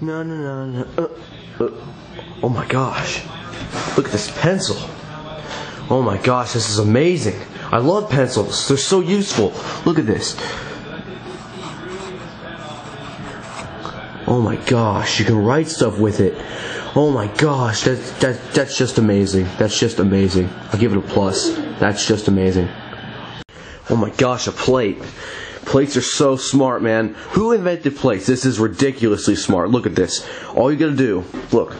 No, no, no, no. Uh, uh, oh my gosh. Look at this pencil. Oh my gosh, this is amazing. I love pencils. They're so useful. Look at this. Oh my gosh, you can write stuff with it. Oh my gosh, that, that, that's just amazing. That's just amazing. I'll give it a plus. That's just amazing. Oh my gosh, a plate. Plates are so smart, man. Who invented plates? This is ridiculously smart. Look at this. All you gotta do, look.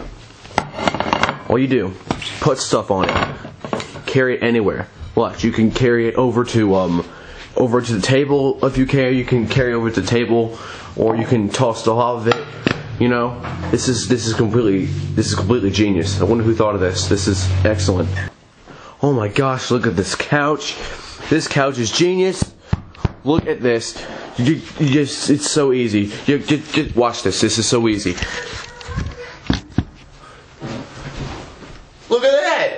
All you do, put stuff on it. Carry it anywhere. Watch, you can carry it over to um over to the table if you care. You can carry over to the table, or you can toss the off of it. You know, this is this is completely this is completely genius. I wonder who thought of this. This is excellent. Oh my gosh, look at this couch. This couch is genius. Look at this. You, you just it's so easy. You just, just watch this. This is so easy. Look at that.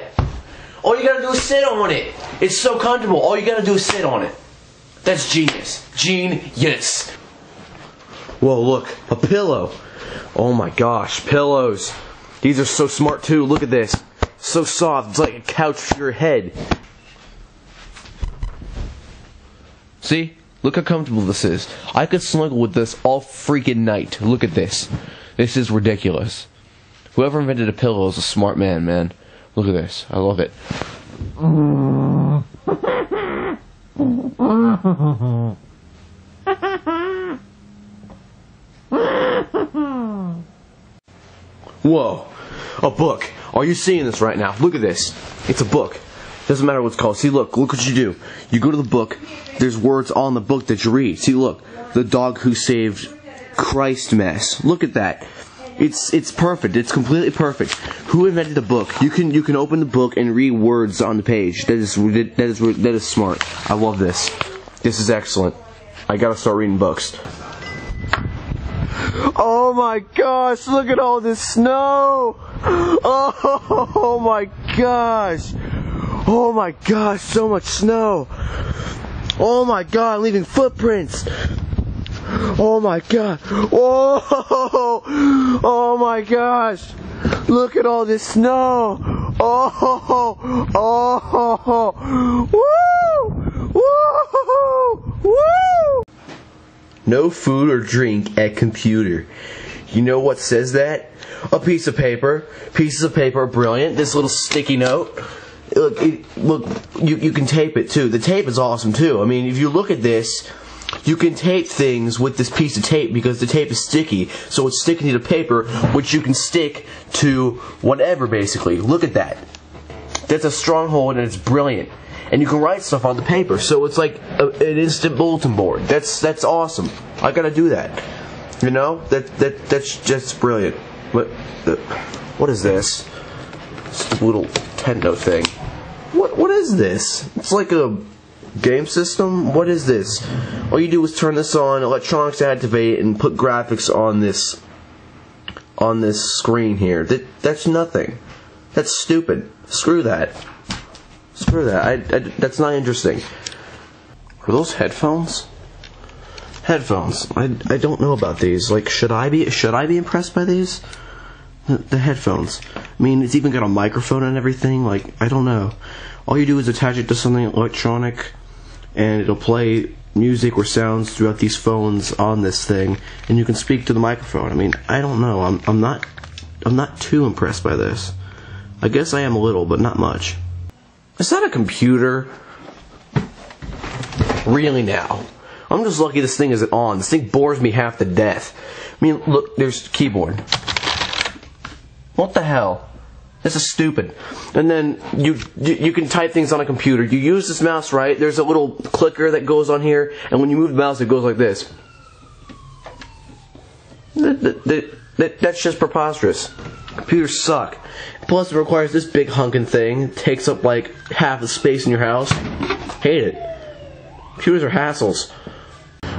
All you gotta do is sit on it. It's so comfortable. All you gotta do is sit on it. That's genius. Genius. Whoa, look, a pillow. Oh my gosh, pillows. These are so smart too. Look at this. So soft. It's like a couch for your head. See? Look how comfortable this is. I could snuggle with this all freaking night. Look at this. This is ridiculous. Whoever invented a pillow is a smart man, man. Look at this. I love it. Whoa. A book. Are you seeing this right now? Look at this. It's a book. Doesn't matter what it's called. See, look, look what you do. You go to the book. There's words on the book that you read. See, look, the dog who saved Christmas. Look at that. It's it's perfect. It's completely perfect. Who invented the book? You can you can open the book and read words on the page. That is that is that is smart. I love this. This is excellent. I gotta start reading books. Oh my gosh! Look at all this snow. Oh my gosh! Oh my gosh, so much snow. Oh my god, leaving footprints. Oh my god. Oh, oh my gosh. Look at all this snow. Oh, oh, woo, woo, woo. No food or drink at computer. You know what says that? A piece of paper. Pieces of paper are brilliant. This little sticky note look, it, look, you you can tape it too. The tape is awesome too. I mean, if you look at this, you can tape things with this piece of tape because the tape is sticky, so it's sticking to the paper, which you can stick to whatever basically. Look at that. That's a stronghold and it's brilliant. And you can write stuff on the paper, so it's like a, an instant bulletin board. That's that's awesome. I gotta do that. You know that that that's just brilliant. What what is this? It's a little Nintendo thing. What what is this? It's like a game system. What is this? All you do is turn this on, electronics activate, and put graphics on this on this screen here. That that's nothing. That's stupid. Screw that. Screw that. I, I, that's not interesting. Are those headphones? Headphones. I, I don't know about these. Like, should I be should I be impressed by these? The, headphones. I mean, it's even got a microphone and everything. Like, I don't know. All you do is attach it to something electronic, and it'll play music or sounds throughout these phones on this thing, and you can speak to the microphone. I mean, I don't know. I'm I'm not I'm not too impressed by this. I guess I am a little, but not much. Is that a computer? Really now? I'm just lucky this thing isn't on. This thing bores me half to death. I mean, look, there's keyboard. What the hell? This is stupid. And then you, you, can type things on a computer. You use this mouse, right? There's a little clicker that goes on here, and when you move the mouse, it goes like this. That, that, that, that's just preposterous. Computers suck. Plus, it requires this big hunkin' thing. It takes up like half the space in your house. Hate it. Computers are hassles.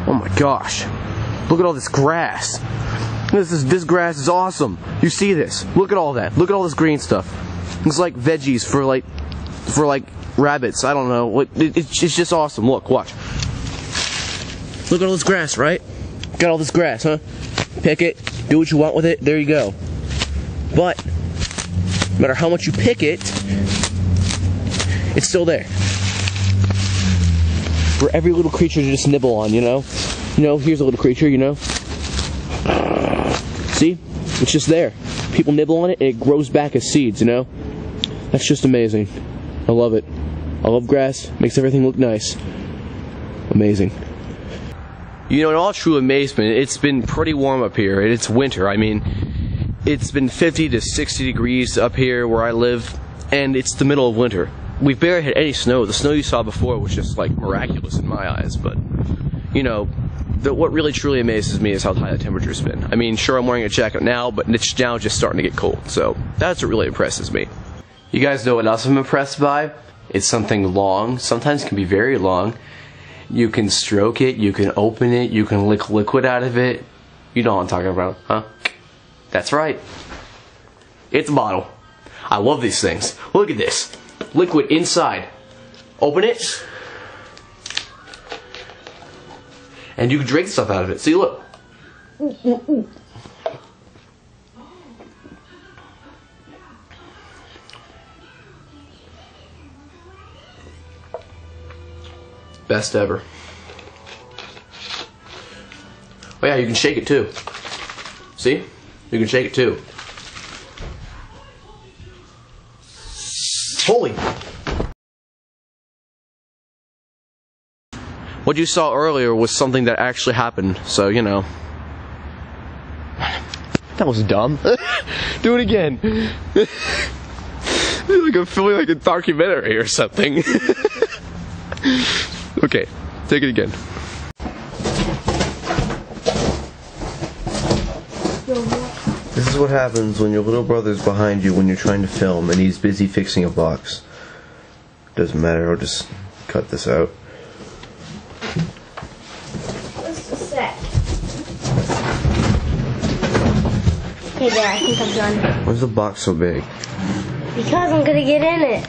Oh my gosh. Look at all this grass. This is this grass is awesome. You see this? Look at all that. Look at all this green stuff. It's like veggies for like for like rabbits. I don't know. It, it's, it's just awesome. Look, watch. Look at all this grass, right? Got all this grass, huh? pick it, do what you want with it, there you go. But, no matter how much you pick it, it's still there. For every little creature to just nibble on, you know? You know, here's a little creature, you know? See? It's just there. People nibble on it and it grows back as seeds, you know? That's just amazing. I love it. I love grass, makes everything look nice. Amazing. You know, in all true amazement, it's been pretty warm up here. It's winter. I mean, it's been 50 to 60 degrees up here where I live, and it's the middle of winter. We've barely had any snow. The snow you saw before was just like miraculous in my eyes, but you know, the, what really truly amazes me is how high the temperature's been. I mean, sure, I'm wearing a jacket now, but it's now just starting to get cold, so that's what really impresses me. You guys know what else I'm impressed by? It's something long, sometimes can be very long. You can stroke it, you can open it, you can lick liquid out of it. You know what I'm talking about, huh? That's right. It's a bottle. I love these things. Look at this. Liquid inside. Open it. And you can drink stuff out of it. See, look. Best ever. Oh yeah, you can shake it too. See? You can shake it too. Holy! What you saw earlier was something that actually happened, so you know. That was dumb. Do it again. like I'm feeling like a documentary or something. okay, take it again. This is what happens when your little brother's behind you when you're trying to film and he's busy fixing a box. Doesn't matter, I'll just cut this out. What's the set? Okay, there, I think I'm done. Why's the box so big? Because I'm gonna get in it.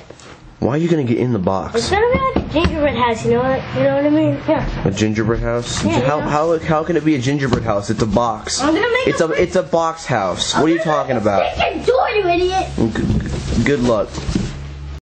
Why are you gonna get in the box? It's gonna be like a gingerbread house, you know what? You know what I mean? Yeah. A gingerbread house? Yeah, how, yeah. how how can it be a gingerbread house? It's a box. I'm gonna make It's a it's a box house. What are you talking about? Door, you idiot! Good, good luck.